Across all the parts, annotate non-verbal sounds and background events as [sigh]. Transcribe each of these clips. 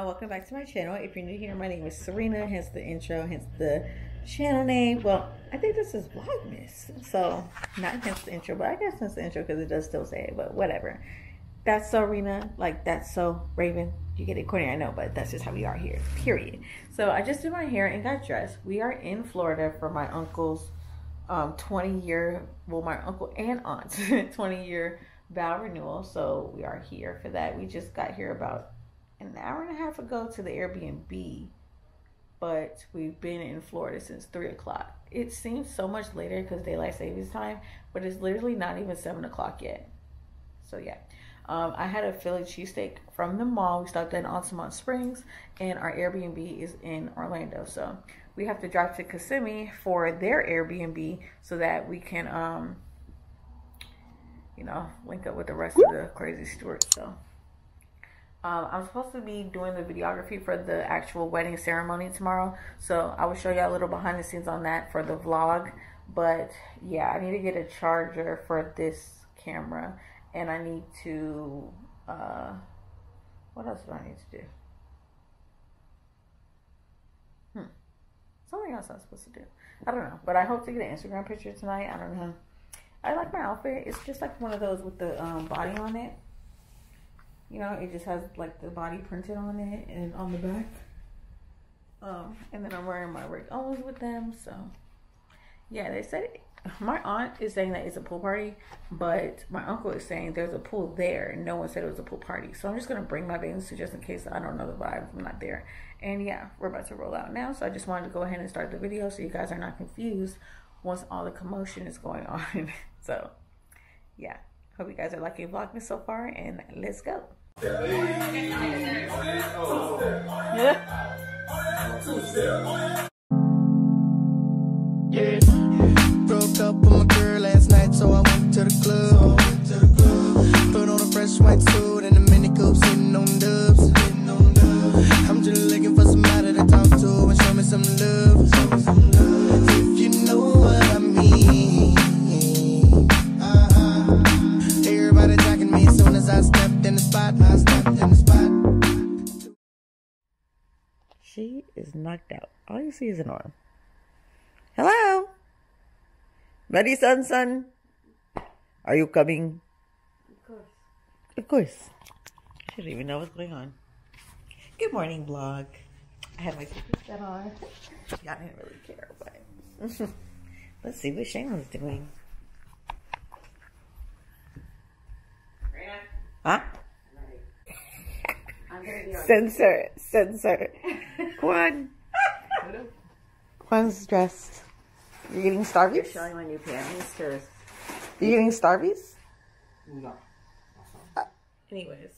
y'all welcome back to my channel if you're new here my name is Renna hence the intro hence the channel name well i think this is vlogmas so not hence the intro but i guess hence the intro because it does still say it but whatever that's so Renna, like that's so Raven. You get it, Courtney, I know, but that's just how we are here, period. So I just did my hair and got dressed. We are in Florida for my uncle's um, 20 year, well, my uncle and aunt's [laughs] 20 year vow renewal. So we are here for that. We just got here about an hour and a half ago to the Airbnb, but we've been in Florida since three o'clock. It seems so much later because daylight savings time, but it's literally not even seven o'clock yet. So yeah. Um, I had a Philly cheesesteak from the mall. We stopped in Altamonte Springs, and our Airbnb is in Orlando. So we have to drive to Kissimmee for their Airbnb so that we can, um, you know, link up with the rest of the crazy stewards. So um, I'm supposed to be doing the videography for the actual wedding ceremony tomorrow. So I will show you a little behind the scenes on that for the vlog. But yeah, I need to get a charger for this camera and I need to, uh, what else do I need to do? Hmm. Something else I'm supposed to do. I don't know, but I hope to get an Instagram picture tonight. I don't know. I like my outfit. It's just like one of those with the um, body on it. You know, it just has like the body printed on it and on the back. Um, and then I'm wearing my Rick Owens with them. So, yeah, they said it, my aunt is saying that it's a pool party, but my uncle is saying there's a pool there no one said it was a pool party. So I'm just gonna bring my bathing suit just in case I don't know the vibe. I'm not there. And yeah, we're about to roll out now. So I just wanted to go ahead and start the video so you guys are not confused once all the commotion is going [laughs] on. so yeah, hope you guys are liking Vlogmas so far and let's go. Yeah. Broke up with my girl last night, so I went to the club. Put on a fresh white suit and a mini coupe, sitting on knocked out. All you see is an arm. Hello? Ready, son, son? Are you coming? Of course. Of course. I don't even know what's going on. Good morning, vlog. I have my set on. Y'all didn't really care, but [laughs] let's see what Shayna's doing. Huh? Censor, censor. Quan. Quan's dressed. You're getting Starbies? You're showing my new panties to... You getting Starbies? No. Uh, anyways.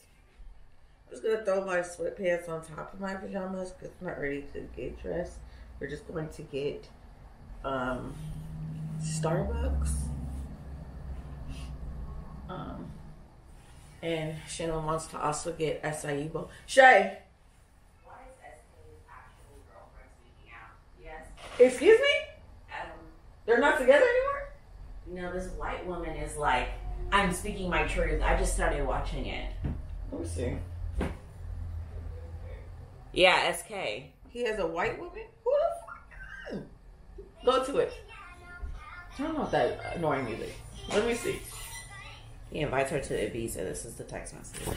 I'm just going to throw my sweatpants on top of my pajamas because I'm not ready to get dressed. We're just going to get um, Starbucks. Um, and Shannon wants to also get acai bowl. Shay! Excuse me? Um, They're not together anymore? No, this white woman is like, I'm speaking my truth. I just started watching it. Let me see. Yeah, SK. He has a white woman? Who the fuck? Go to it. Turn off that annoying music. Let me see. He invites her to Ibiza. This is the text message.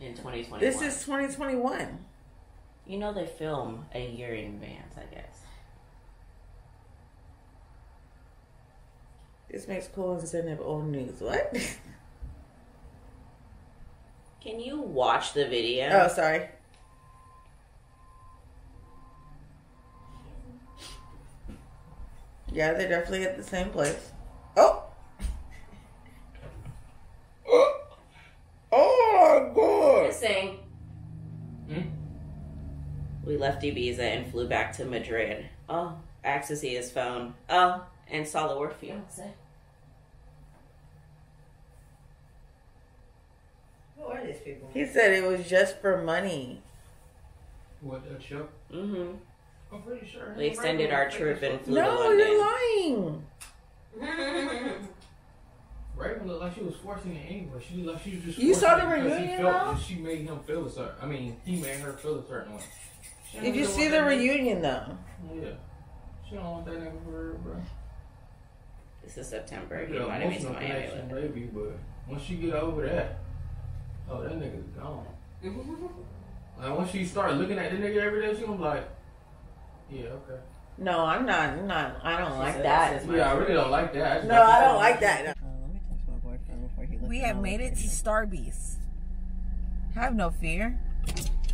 In 2021. This is 2021. You know they film a year in advance, I guess. This makes cool coincident of old news. What? Can you watch the video? Oh, sorry. Yeah, they're definitely at the same place. Oh! oh my god! Just saying. Hmm? We left Ibiza and flew back to Madrid. Oh, asked to see his phone. Oh, and saw the word fiance. Who are these people? He said it was just for money. What that show? Mm-hmm. I'm pretty sure. We extended our trip and flew to No, London. you're lying. [laughs] Raven looked like she was forcing it anyway. She looked like she was just. You saw the it because he reunion, felt though? She made him feel a certain. I mean, he made her feel a certain way. She Did you see the reunion though? Yeah. She don't want that nigga for her, bro. This is September. Maybe He an wanted me to emotional Miami connection, with it. maybe, but once she get over that, oh, that nigga's gone. Like once she start looking at the nigga every day, she gonna be like, yeah, okay. No, I'm not. I'm not. I don't She like said that. this is Yeah, I really don't like that. just No, like I don't said, like that. Uh, let me talk to my boyfriend before he looks We have all made the it to pictures. Starbucks. Have no fear.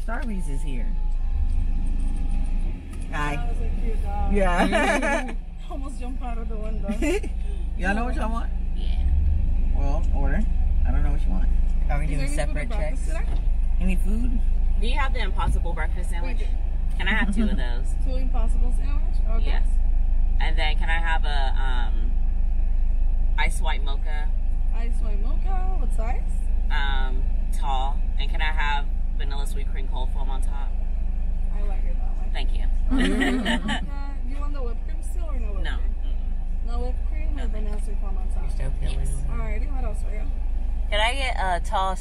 Starbucks is here. Hi. Was a cute. Yeah. [laughs] Almost jumped out of the window. [laughs] y'all know what y'all want? Yeah. Well, order. I don't know what you want. Are we Is doing separate checks? today? Any food? Do you have the Impossible breakfast sandwich? We. Can I have two of those? [laughs] Two impossible sandwich? Okay. Yes. And then can I have a um, ice white mocha, Ice white mocha. What size? um, tall, and can I have vanilla sweet cream cold foam on top? I like it that way. Thank you. Okay. Mm-hmm. [laughs] Do mm-hmm. you want the whipped cream still or no whipped no. cream? No whipped cream or vanilla sweet foam on top? Still feeling Alrighty, what else for you? Can I get a tall?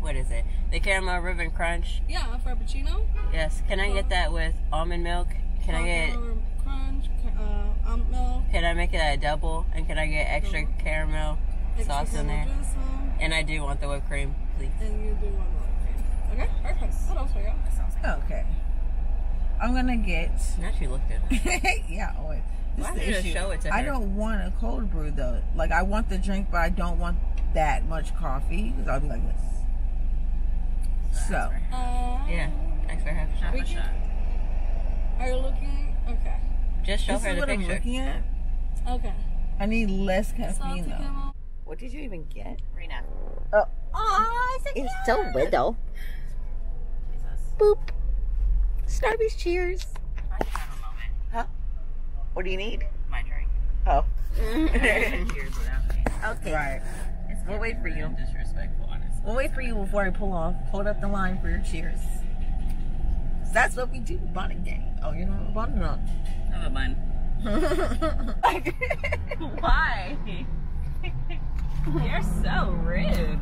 What is it? The caramel ribbon crunch. Yeah, a frappuccino. Yes. Can I get uh-huh. that with almond milk? Can I get? Caramel crunch, uh, almond milk, Can I make it a double? And can I get extra caramel extra sauce in caramel there? drizzle, And I do want the whipped cream, please. and you do want the whipped cream. Okay, perfect. What else for you? Okay. I'm gonna get. Now she looked at it. [laughs] yeah. Oh, wait. This Why is the did you issue. show it to I don't want a cold brew though. Like I want the drink, but I don't want that much coffee because I'll be like this. So Uh, Yeah. Extra half a shot. We can- Are you looking? Okay. Just show this her is the what I'm looking at. Okay. I need less Salty caffeine though. What did you even get? Renna. Oh, oh it's, It's so little. Boop. Starbucks cheers. Huh? What do you need? My drink. Oh. Mm. [laughs] Cheers without me. Okay. Right. We'll wait for you. Disrespectful, honestly. We'll wait for you before I pull off. Hold up the line for your cheers. That's what we do, bonding day. Oh, you're not bonding on. Have a bun. Why? [laughs] You're so rude.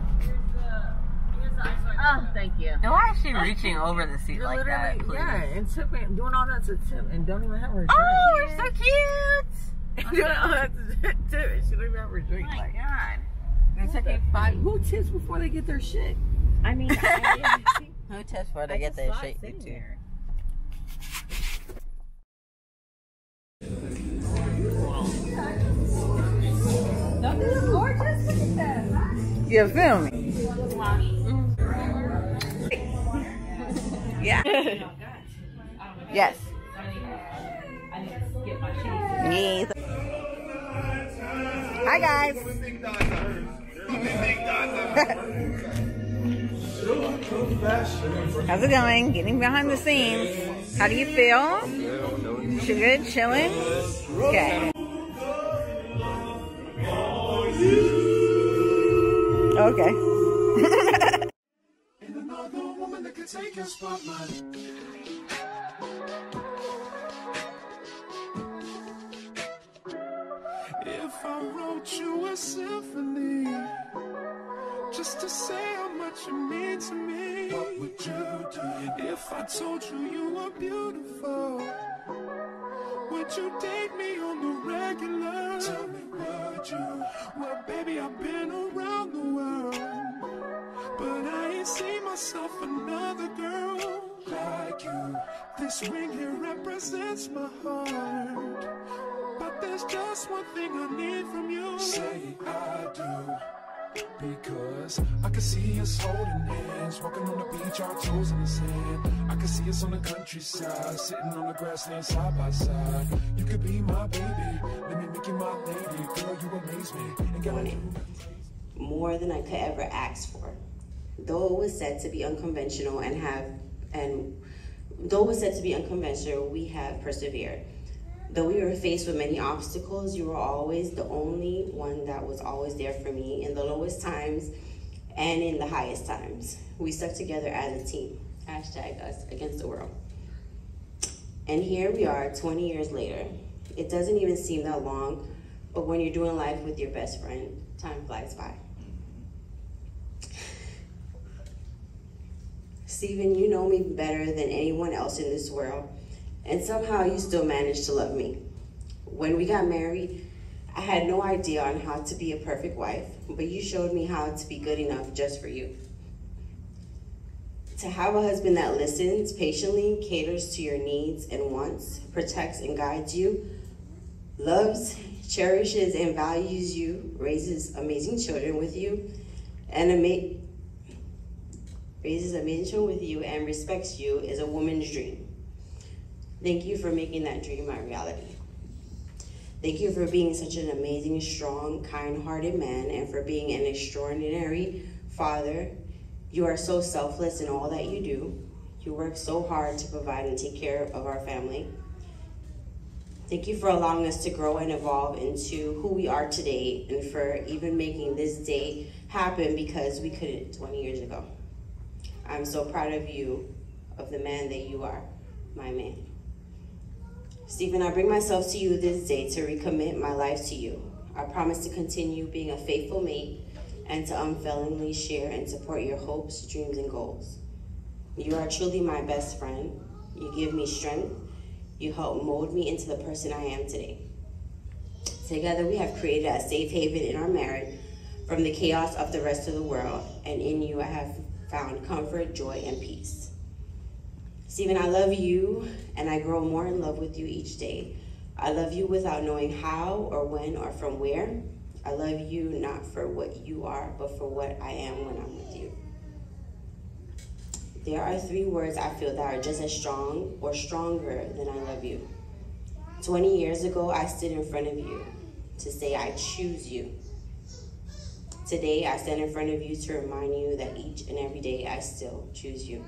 Oh, thank you. And why is she reaching over the seat You're like that? literally, Please? yeah, and tipping, doing all that to tip, and don't even have her oh, drink. Oh, you're so cute. doing all that to tip, and she don't even have her drink. Oh my like, god. they're taking five. Who tips before they get their shit? I mean, [laughs] I, Who tips before they I get just their saw it shit? sitting too? there. You feel me? Yeah. [laughs] yes. Yes. Hi guys. How's it going? Getting behind the scenes. How do you feel? You good? Chilling? Okay. Okay. [laughs] If I wrote you a symphony just to say how much you mean to me, what would you do? If I told you you were beautiful, would you date me on the regular? Tell me, would you? Well, baby, I've been around the world, ain't myself another girl like you. This ring here represents my heart. But there's just one thing I need from you. Say I do. Because I can see us holding hands, walking on the beach, our toes in the sand. I can see us on the countryside, sitting on the grassland side by side. You could be my baby, let me make you my lady. Girl, you amaze me. And girl, more than I could ever ask for. Though it was said to be unconventional and have, and though it was said to be unconventional, we have persevered. Though we were faced with many obstacles, you were always the only one that was always there for me in the lowest times and in the highest times. We stuck together as a team. Hashtag us against the world. And here we are 20 years later. It doesn't even seem that long, But when you're doing life with your best friend, time flies by. Stephen, you know me better than anyone else in this world, and somehow you still managed to love me. When we got married, I had no idea on how to be a perfect wife, but you showed me how to be good enough just for you. To have a husband that listens patiently, caters to your needs and wants, protects and guides you, loves, cherishes, and values you, raises amazing children with you, and raises amazing children with you, and respects you is a woman's dream. Thank you for making that dream my reality. Thank you for being such an amazing, strong, kind hearted man and for being an extraordinary father. You are so selfless in all that you do. You work so hard to provide and take care of our family. Thank you for allowing us to grow and evolve into who we are today and for even making this day happen because we couldn't 20 years ago. I'm so proud of you, of the man that you are, my man. Stephen, I bring myself to you this day to recommit my life to you. I promise to continue being a faithful mate and to unfailingly share and support your hopes, dreams, and goals. You are truly my best friend. You give me strength. You help mold me into the person I am today. Together, we have created a safe haven in our marriage from the chaos of the rest of the world, and in you, I have found comfort, joy, and peace. Stephen, I love you, and I grow more in love with you each day. I love you without knowing how or when or from where. I love you not for what you are, but for what I am when I'm with you. There are three words I feel that are just as strong or stronger than I love you. 20 years ago, I stood in front of you to say, I choose you. Today, I stand in front of you to remind you that each and every day I still choose you.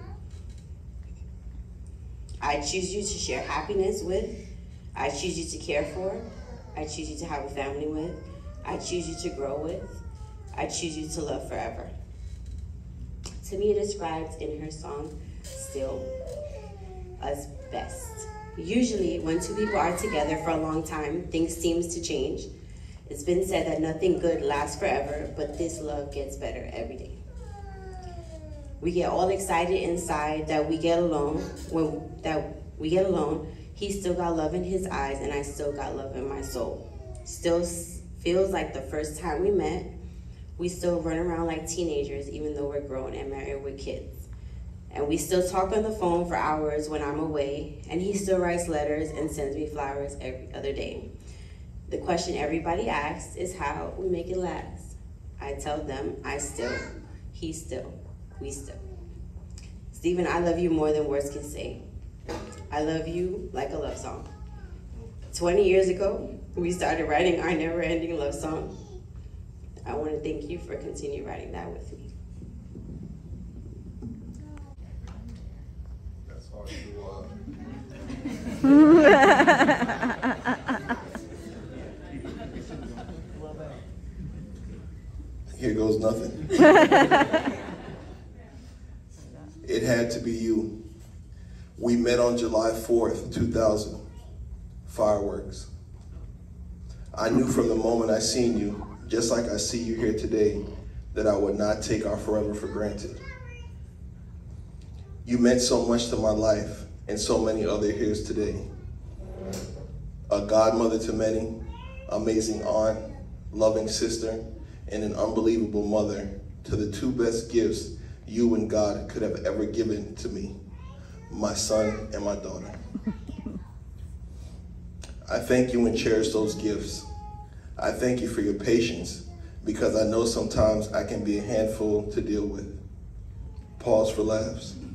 I choose you to share happiness with. I choose you to care for. I choose you to have a family with. I choose you to grow with. I choose you to love forever. To me, it describes in her song, Still, us best. Usually, when two people are together for a long time, things seems to change. It's been said that nothing good lasts forever, but this love gets better every day. We get all excited inside that we get alone. When that we get alone, he still got love in his eyes, and I still got love in my soul. Still feels like the first time we met. We still run around like teenagers, even though we're grown and married with kids. And we still talk on the phone for hours when I'm away, and he still writes letters and sends me flowers every other day. The question everybody asks is how we make it last. I tell them I still, he still, we still. Stephen, I love you more than words can say. I love you like a love song. 20 years ago, we started writing our never ending love song. I want to thank you for continuing writing that with me. That's hard to, uh, [laughs] Here goes nothing. [laughs] it had to be you. We met on July 4th, 2000. Fireworks. I knew from the moment I seen you, just like I see you here today, that I would not take our forever for granted. You meant so much to my life and so many other here's today. A godmother to many, amazing aunt, loving sister, and an unbelievable mother to the two best gifts you and God could have ever given to me my son and my daughter. I thank you and cherish those gifts. I thank you for your patience because I know sometimes I can be a handful to deal with. Pause for laughs. [laughs]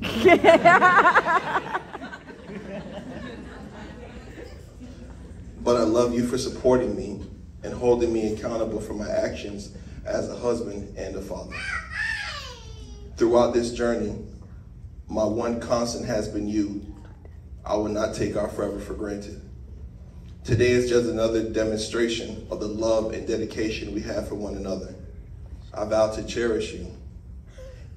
but I love you for supporting me and holding me accountable for my actions as a husband and a father. Throughout this journey, my one constant has been you. I will not take our forever for granted. Today is just another demonstration of the love and dedication we have for one another. I vow to cherish you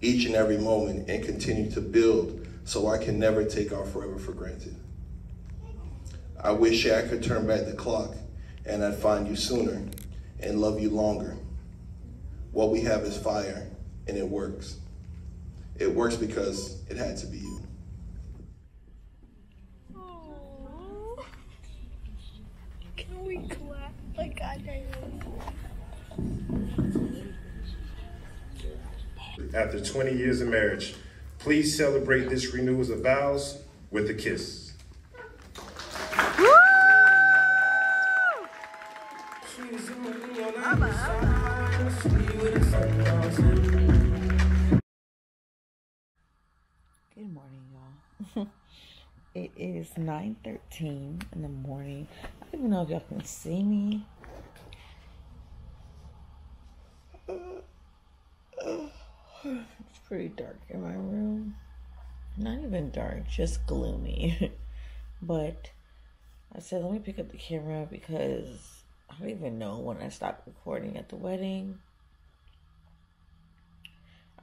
each and every moment and continue to build so I can never take our forever for granted. I wish I could turn back the clock and I'd find you sooner and love you longer. What we have is fire, and it works. It works because it had to be you. Can we clap like I did? After 20 years of marriage, please celebrate this renewal of vows with a kiss. Is 9.13 in the morning. I don't even know if y'all can see me. It's pretty dark in my room. Not even dark, just gloomy. [laughs] but I said, let me pick up the camera because I don't even know when I stopped recording at the wedding.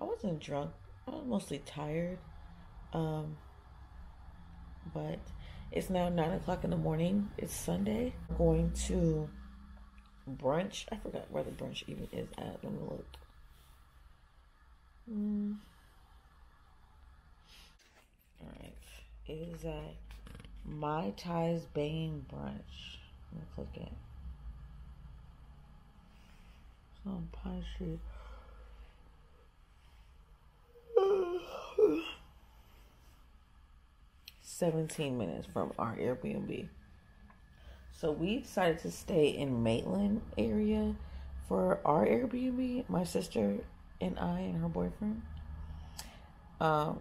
I wasn't drunk. I was mostly tired. Um, but it's now nine o'clock in the morning. It's Sunday. I'm going to brunch. I forgot where the brunch even is at. Let me look. Mm. All right. It is at My Ties Banging Brunch. Let me click it. It's on Pine Street. 17 minutes from our Airbnb. So we decided to stay in Maitland area for our Airbnb, my sister and I and her boyfriend. Um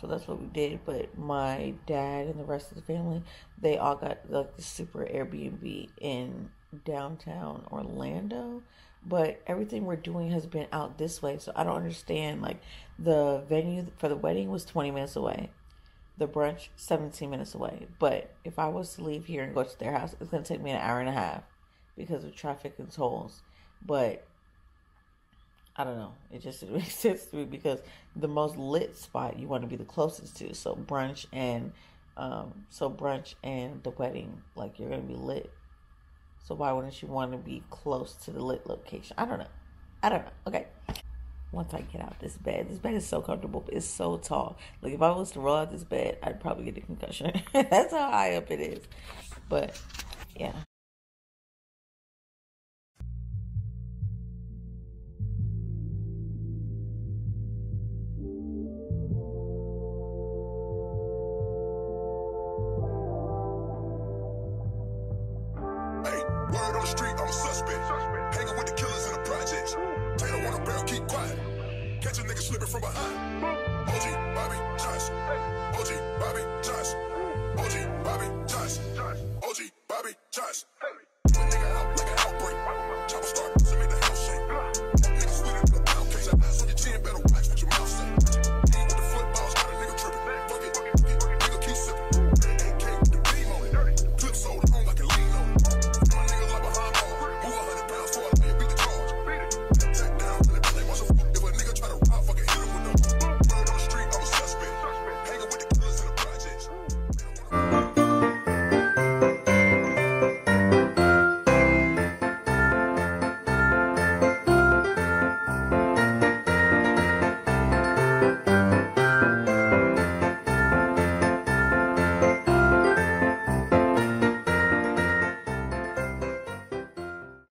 so that's what we did, but my dad and the rest of the family, they all got like the super Airbnb in downtown Orlando, but everything we're doing has been out this way, so I don't understand like the venue for the wedding was 20 minutes away the brunch 17 minutes away. But if I was to leave here and go to their house, it's going to take me an hour and a half because of traffic and tolls. But I don't know. It just [laughs] makes sense to me because the most lit spot you want to be the closest to. So brunch and um, so brunch and the wedding, like you're going to be lit. So why wouldn't you want to be close to the lit location? I don't know. I don't know. Okay once I get out this bed. This bed is so comfortable, but it's so tall. Like if I was to roll out this bed, I'd probably get a concussion. [laughs] That's how high up it is. But yeah. Street, I'm a suspect. Hanging with the killers in the projects. Barrel, keep quiet. Catch a nigga slipping from behind. OG Bobby Johnson. OG Bobby Johnson. OG Bobby Bobby Johnson.